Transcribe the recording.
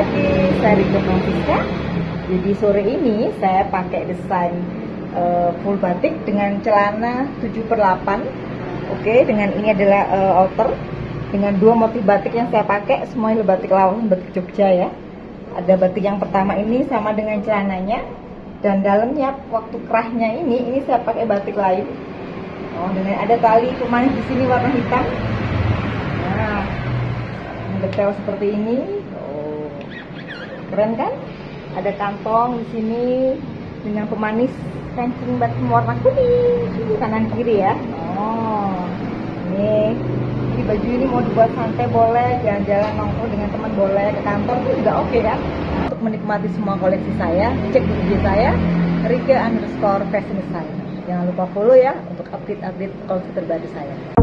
lagi, saya Rika Francisca. Jadi sore ini saya pakai desain uh, full batik dengan celana 7 per 8 Oke, dengan ini adalah uh, outer dengan dua motif batik yang saya pakai, semuanya batik lawan, batik Jogja ya. Ada batik yang pertama ini sama dengan celananya dan dalamnya waktu kerahnya ini ini saya pakai batik lain. Oh, dengan ada tali pemanis di sini warna hitam. Nah, detail seperti ini keren kan? Ada kantong di sini dengan pemanis kancing batu warna kuning. Kanan kiri ya. Oh ini. Di baju ini mau dibuat santai boleh jalan-jalan nongkrong dengan teman boleh. Ke kantor itu juga oke okay, ya. Untuk menikmati semua koleksi saya cek di IG saya Rika underscore fashion design jangan lupa follow ya untuk update-update koleksi terbaru saya